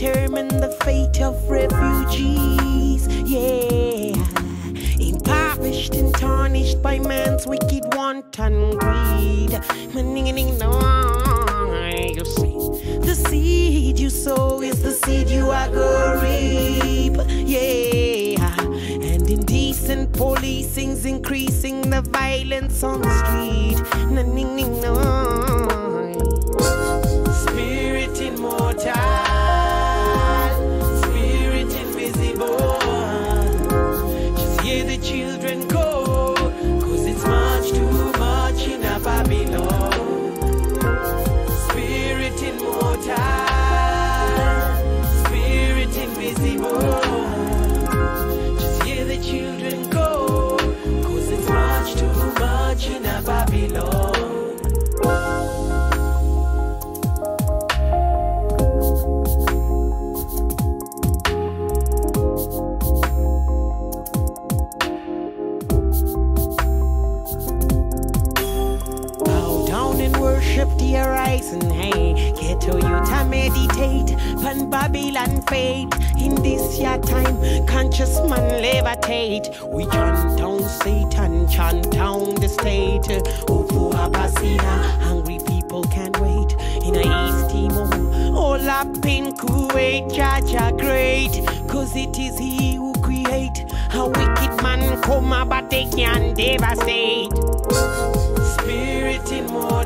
determine the fate of refugees. Yeah. Impoverished and tarnished by man's wicked wanton greed. You see. The seed you sow is the seed you are gonna reap. Yeah. And indecent policing's increasing the violence on the street. Worship the horizon, hey. Get to you to meditate Babylon fate. In this your time, conscious man levitate. We chant down Satan, chant down the state. Oh, Ufu Abasina, hungry people can't wait. In a East Timor, all up in Kuwait, Jah Jah great. Cause it is he who create. A wicked man come but they can devastate. Spirit immortal, spirit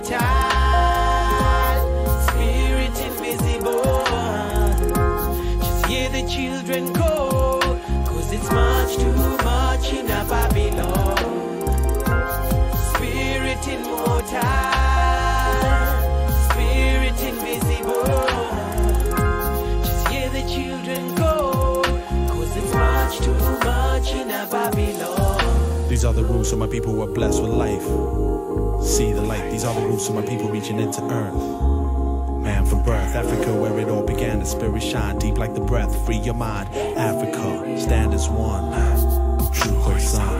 it's much too much in a Babylon. Spirit immortal, spirit invisible. Just hear the children go, cause it's much too much in a Babylon. These are the rules so my people were blessed with life. See the light, these are the rules so my people reaching into earth. Birth, Africa where it all began, the spirit shine deep like the breath. Free your mind, Africa, stand as one. True horizon.